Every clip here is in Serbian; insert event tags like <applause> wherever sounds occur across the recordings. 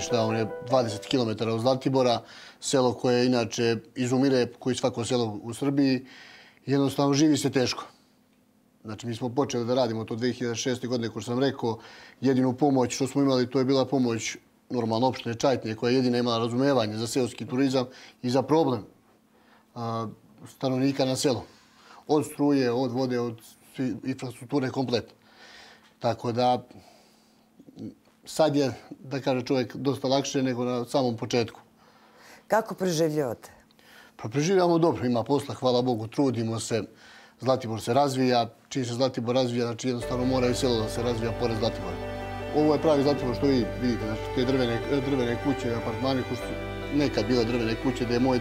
šta, on je 20 km od Zlatibora, selo koje inače izumire, koji svako selo u Srbiji. Jednostavno živi se teško. Znači, mi smo počeli da radimo to 2006. godine, kao sam rekao, jedinu pomoć što smo imali, to je bila pomoć normalno opštine Čajtnje, koja je jedina imala razumevanje za seoski turizam i za problem a, stanovnika na selu. Od struje, od vode, od infrastrukture komplet. Tako da, sad je, da kaže čovjek, dosta lakše nego na samom početku. Kako preživljavate? Pa preživljamo dobro, ima posla, hvala Bogu, trudimo se. Zlatibor se razvija, čim se Zlatibor razvija, znači jednostavno mora i selo da se razvija pored Zlatibora. Ovo je pravi Zlatibor što vi vidite, znači te drvene, drvene kuće, apartmani koji su nekad bile drvene kuće gdje je moj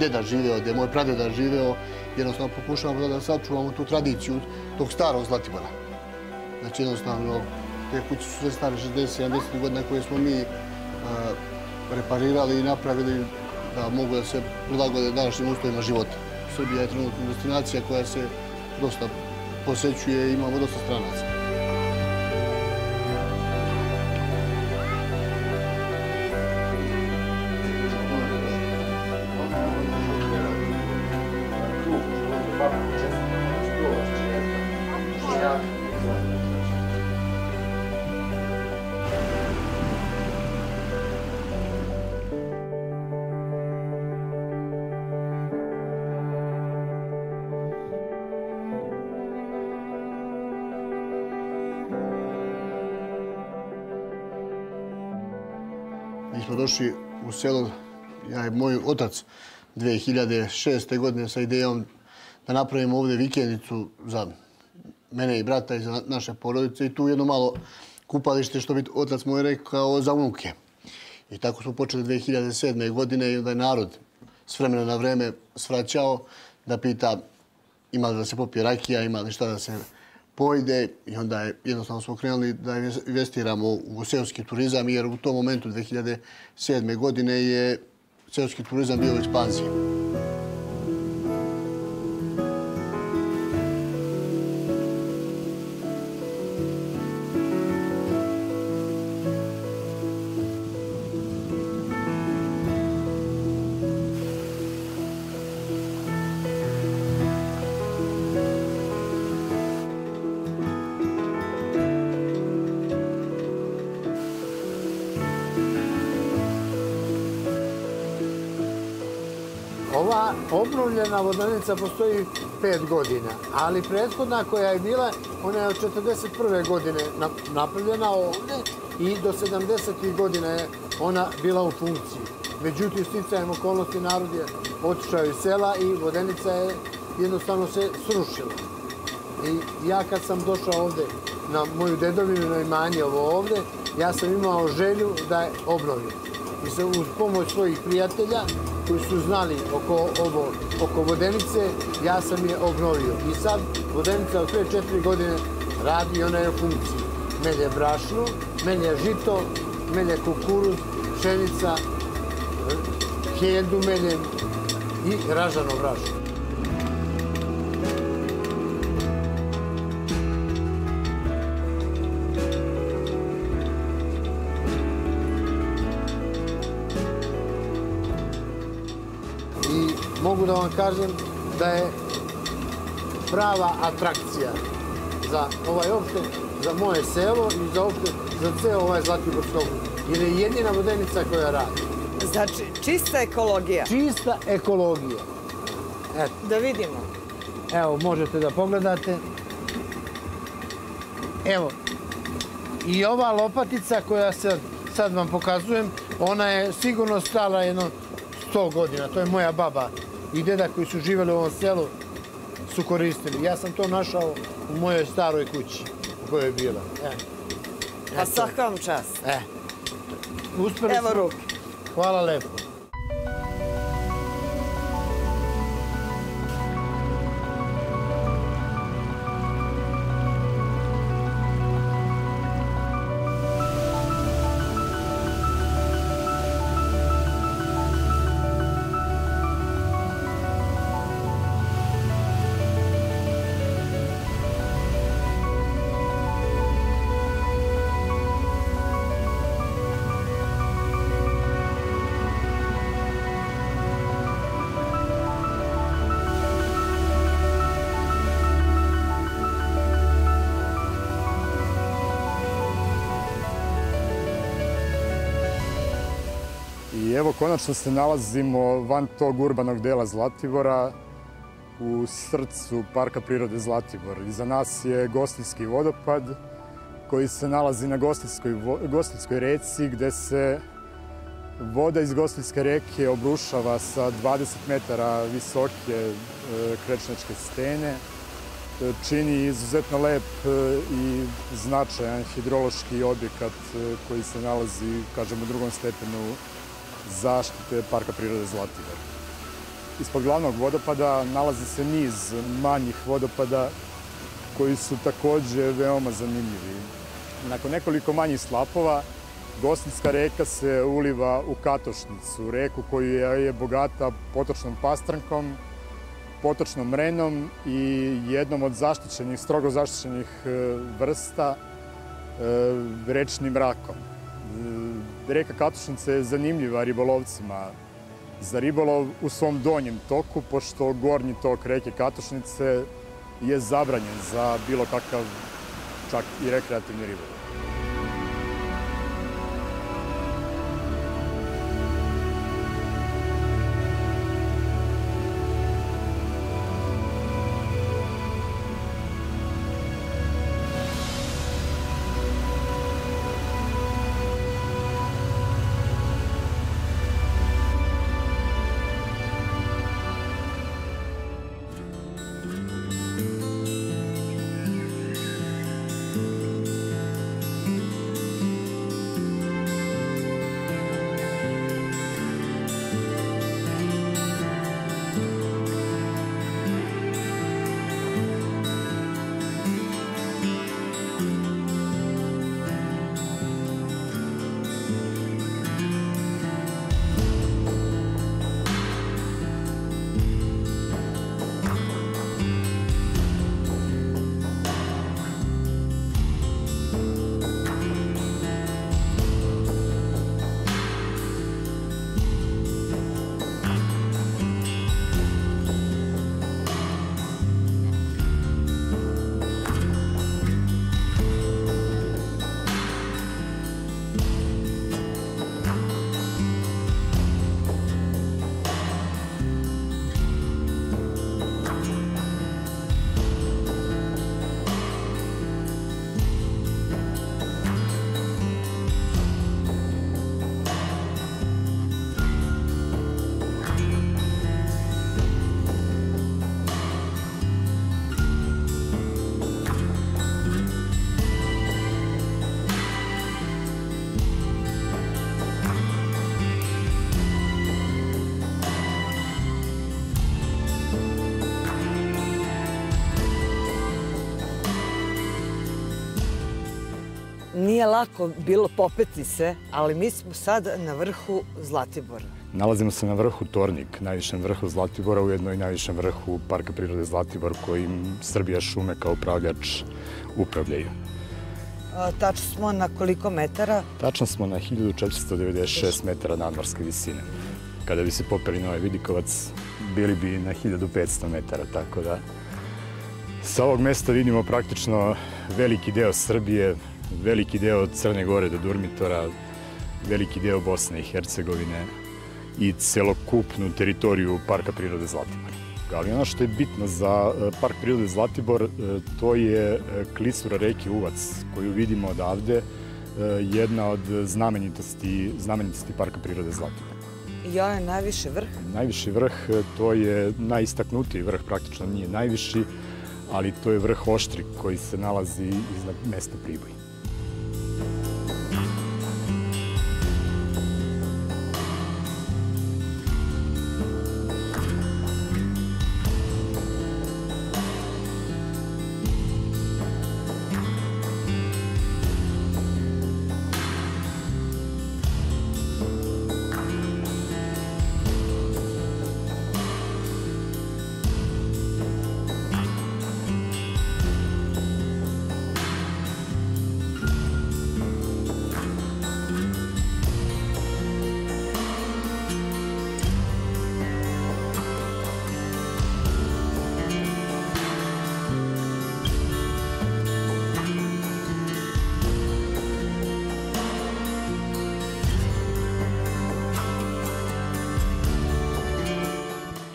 deda živeo, gdje je moj pradeda živeo, jednostavno pokušavamo da sačuvamo tu tradiciju tog starog Zlatibora. Znači jednostavno Те кои се стари 60-70 година кои смо ми а, репарирали и направили да могу да се прилагоде данашним на живот. Србија е тренутно дестинација која се доста посетува и имамо доста странаца. Mi smo došli u selo, ja i moj otac, 2006. godine sa idejom da napravimo ovdje vikendicu za mene i brata i za naše porodice i tu jedno malo kupalište što bi otac moj rekao za unuke. I tako smo počeli 2007. godine i onda je narod s vremena na vreme svraćao da pita ima li da se popije rakija, ima li šta da se pojde i onda je jednostavno smo krenuli da investiramo u seoski turizam jer u tom momentu 2007. godine je seoski turizam bio u ekspanziji. Obnovljena vodanica postoji pet godina, ali prethodna koja je bila, ona je od 41. godine napravljena ovdje i do 70. godina je ona bila u funkciji. Međutim, sticajem okolnosti narod je otišao iz sela i vodenica je jednostavno se srušila. I ja kad sam došao ovdje na moju dedovinu na imanje ovo ovdje, ja sam imao želju da je obnovim. I se uz pomoć svojih prijatelja koji su znali oko, ovo, oko vodenice, ja sam je obnovio. I sad vodenica od 3-4 godine radi ona je u funkciji. Melje brašno, melje žito, melje kukuruz, pšenica, hedu meljem i ražano brašno. Mogu da vam kažem da je prava atrakcija za ovaj opšte, za moje selo i za opšte, za ceo ovaj Zlatiborskog. Jer je jedina vodenica koja radi. Znači, čista ekologija. Čista ekologija. Eto. Da vidimo. Evo, možete da pogledate. Evo, i ova lopatica koja se sad vam pokazujem, ona je sigurno stala jedno 100 godina. To je moja baba i deda koji su živjeli u ovom selu su koristili. Ja sam to našao u mojoj staroj kući u kojoj je bila. E. Pa svaka vam čast. E. Uspeli Evo ruke. Hvala lepo. Evo, konačno se nalazimo van tog urbanog dela Zlatibora, u srcu Parka prirode Zlatibor. Iza nas je Gostinski vodopad, koji se nalazi na Gostinskoj, Gostinskoj reci, gde se voda iz Gostinske reke obrušava sa 20 metara visoke e, krečnjačke stene. E, čini izuzetno lep e, i značajan hidrološki objekat koji se nalazi, kažem, u drugom stepenu zaštite Parka prirode Zlatibor. Ispod glavnog vodopada nalazi se niz manjih vodopada koji su takođe veoma zanimljivi. Nakon nekoliko manjih slapova, Gostinska reka se uliva u Katošnicu, reku koja je bogata potočnom pastrankom, potočnom mrenom i jednom od zaštićenih, strogo zaštićenih e, vrsta, e, rečnim rakom. Reka Katošnica je zanimljiva ribolovcima za ribolov u svom donjem toku, pošto gornji tok reke Katošnice je zabranjen za bilo kakav čak i rekreativni ribolov. Lako bilo popeti se, ali mi smo sad na vrhu Zlatibora. Nalazimo se na vrhu Tornik, najvišem vrhu Zlatibora, ujedno i najvišem vrhu Parka prirode Zlatibor, kojim Srbija šume kao upravljač upravljaju. Tačno smo na koliko metara? Tačno smo na 1496 metara nadmorske visine. Kada bi se popeli na ovaj Vidikovac, bili bi na 1500 metara, tako da sa ovog mesta vidimo praktično veliki deo Srbije, veliki deo Crne Gore do Durmitora, veliki deo Bosne i Hercegovine i celokupnu teritoriju Parka prirode Zlatibor. Ali ono što je bitno za e, Park prirode Zlatibor, e, to je e, klisura reke Uvac, koju vidimo odavde, jedna od znamenitosti, znamenitosti Parka prirode Zlatibor. I ovo je najviši vrh? Najviši vrh, to je najistaknutiji vrh, praktično nije najviši, ali to je vrh Oštrik koji se nalazi iznad mesta Priboj.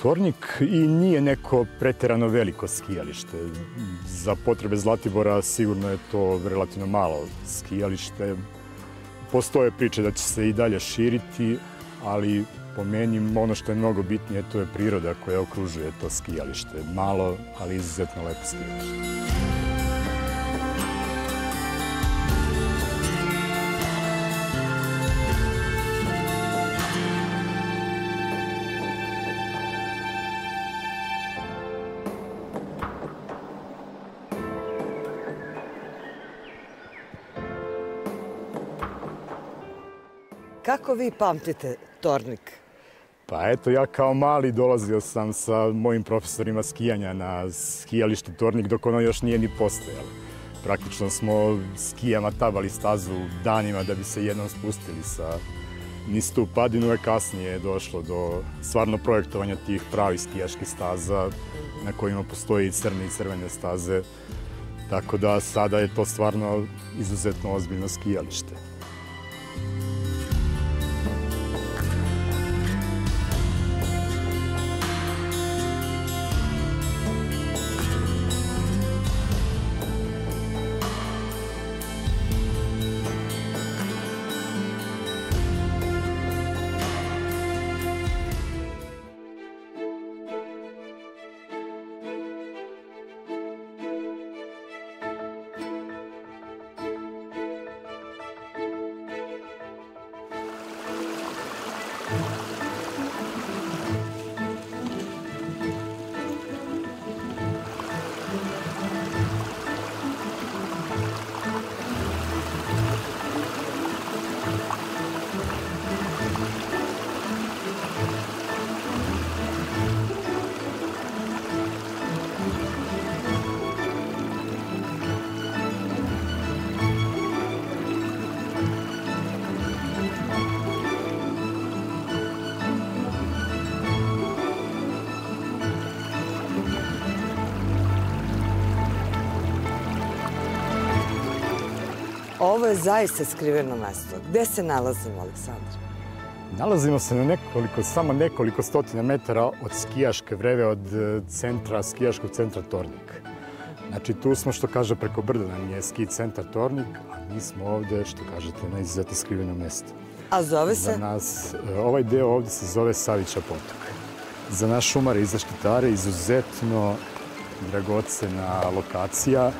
Tornik i nije neko preterano veliko skijalište. Za potrebe Zlatibora sigurno je to relativno malo skijalište. Postoje priče da će se i dalje širiti, ali po meni ono što je mnogo bitnije to je priroda koja okružuje to skijalište. Malo, ali izuzetno lepo skijalište. Kako vi pamtite Tornik? Pa eto, ja kao mali dolazio sam sa mojim profesorima skijanja na skijalište Tornik dok ono još nije ni postojalo. Praktično smo skijama tabali stazu danima da bi se jednom spustili sa niz tu padinu, a kasnije je došlo do stvarno projektovanja tih pravih skijaških staza na kojima postoji crne i crvene staze. Tako da sada je to stvarno izuzetno ozbiljno skijalište. Ovo je zaista skriveno mesto. Gde se nalazimo, Aleksandar? Nalazimo se na nekoliko, samo nekoliko stotina metara od skijaške vreve, od e, centra, skijaškog centra Tornik. Znači tu smo, što kaže, preko brda nam je ski centar Tornik, a mi smo ovde, što kažete, na izuzetno skriveno mesto. A zove se? Za nas, e, ovaj deo ovde se zove Savića potok. Za naš šumare i zaštitare izuzetno dragocena lokacija,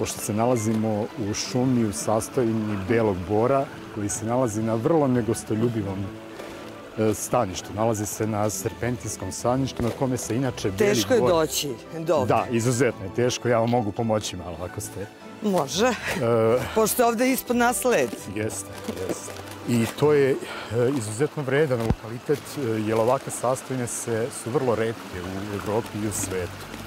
pošto se nalazimo u šumi u sastojini belog bora, koji se nalazi na vrlo negostoljubivom e, staništu. Nalazi se na serpentinskom staništu na kome se inače beli Teško je bor... doći do ovde. Da, izuzetno je teško. Ja vam mogu pomoći malo ako ste... Može. E, <laughs> Pošto je ovde ispod nas led. Jeste, jeste. I to je e, izuzetno vredan lokalitet, e, jer ovakve sastojine se, su vrlo redke u Evropi i u svetu.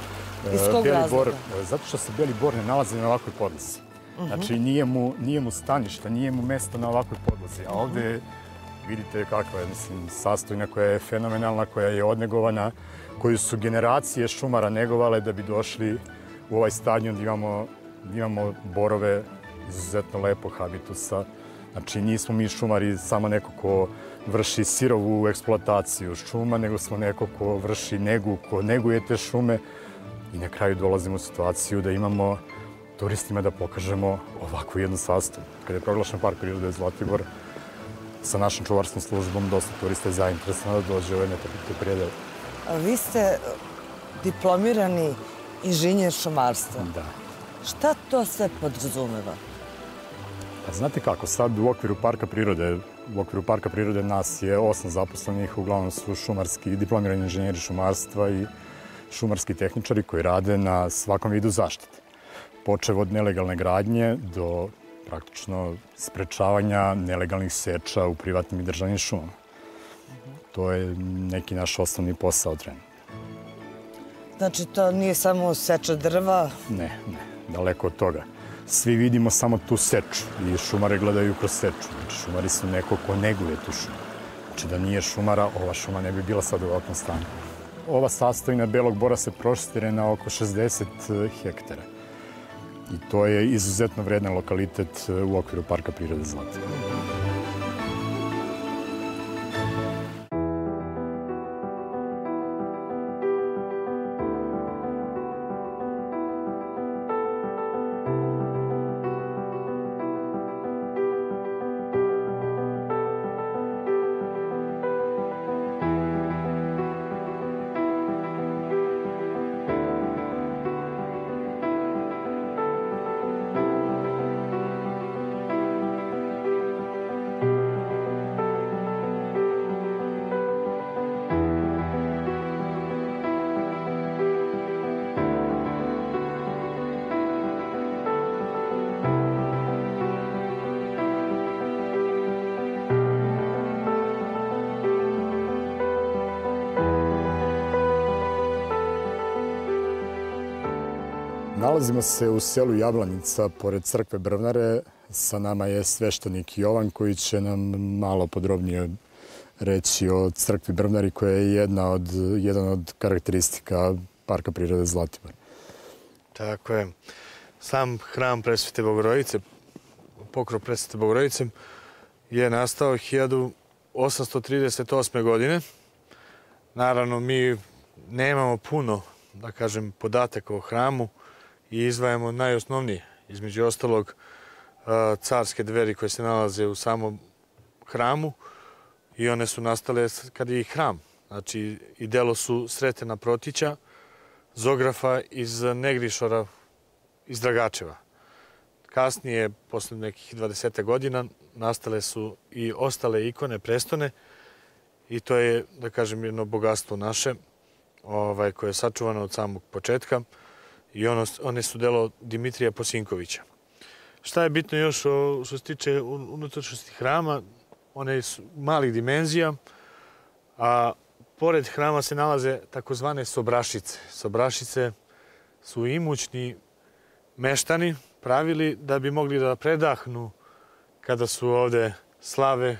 Iz kog Beli razloga? bor, e, zato što se Beli bor ne nalazi na ovakvoj podlozi. Znači, nije mu, nije mu staništa, nije mu mesto na ovakvoj podlozi. A ovde vidite kakva je, mislim, sastojna koja je fenomenalna, koja je odnegovana, koju su generacije šumara negovale da bi došli u ovaj stadion gdje imamo, imamo borove izuzetno lepog habitusa. Znači, nismo mi šumari samo neko ko vrši sirovu eksploataciju šuma, nego smo neko ko vrši negu, ko neguje te šume i na kraju dolazimo u situaciju da imamo turistima da pokažemo ovakvu jednu sastavu. Kada je proglašen park prirode Zlatibor, sa našom čuvarskom službom dosta turista je zainteresovano da dođe u ove netrpite predele. A Vi ste diplomirani inženjer šumarstva. Da. Šta to sve podrazumeva? Pa znate kako, sad u okviru parka prirode, u okviru parka prirode nas je osam zaposlenih, uglavnom su šumarski, diplomirani inženjeri šumarstva i šumarski tehničari koji rade na svakom vidu zaštite. Počev od nelegalne gradnje do praktično sprečavanja nelegalnih seča u privatnim i državnim šumama. To je neki naš osnovni posao trenutno. Znači, to nije samo seča drva, Ne, ne, daleko od toga. Svi vidimo samo tu seču i šumare gledaju kroz seču. Znači, šumari su neko ko neguje tu šumu. Znači, da nije šumara, ova šuma ne bi bila sad u ovakvom stanju. Ova sastojna belog bora se prostire na oko 60 hektara. I to je izuzetno vredan lokalitet e, u okviru Parka prirode Zlatibor. Nalazimo se u selu Jablanica, pored crkve Brvnare. Sa nama je sveštenik Jovan koji će nam malo podrobnije reći o crkvi Brvnari koja je jedna od, jedan od karakteristika Parka prirode Zlatibor. Tako je. Sam hram Presvete Bogorodice, pokrov Presvete Bogorodice, je nastao 1838. godine. Naravno, mi nemamo puno, da kažem, podataka o hramu i izdvajamo najosnovnije. Između ostalog, carske dveri koje se nalaze u samom hramu i one su nastale kad je i hram. Znači, i delo su Sretena Protića, Zografa iz Negrišora, iz Dragačeva. Kasnije, posle nekih 20. godina, nastale su i ostale ikone prestone i to je, da kažem, jedno bogatstvo naše, ovaj, koje je sačuvano od samog početka i one su delo Dimitrija Posinkovića. Šta je bitno još o, što se tiče unutrašnjosti hrama? One su malih dimenzija, a pored hrama se nalaze takozvane sobrašice. Sobrašice su imućni meštani pravili da bi mogli da predahnu kada su ovde slave,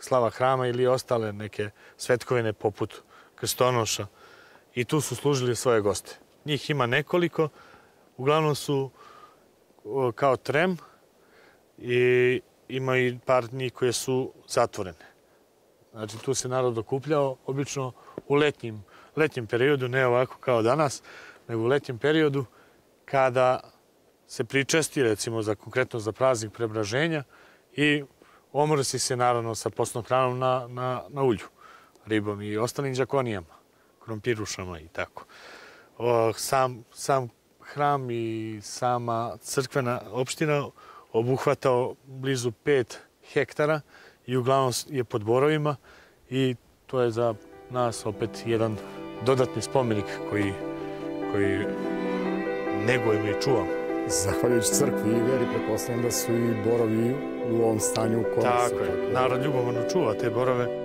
slava hrama ili ostale neke svetkovine poput krstonoša. I tu su služili svoje goste. Njih ima nekoliko, uglavnom su kao trem i ima i par njih koje su zatvorene. Znači tu se narod okupljao obično u letnjim, letnjem periodu, ne ovako kao danas, nego u letnjem periodu kada se pričesti recimo za konkretno za praznik preobraženja i omrsi se naravno sa postnom hranom na, na, na ulju, ribom i ostalim džakonijama, krompirušama i tako. Sam, sam hram i sama crkvena opština obuhvatao blizu 5 hektara i uglavnom je pod borovima i to je za nas opet jedan dodatni spomenik koji, koji negujemo i čuvamo. Zahvaljujući crkvi i veri, pretpostavljam da su i borovi u ovom stanju u kojem Tako je. Narod ljubomorno čuva te borove.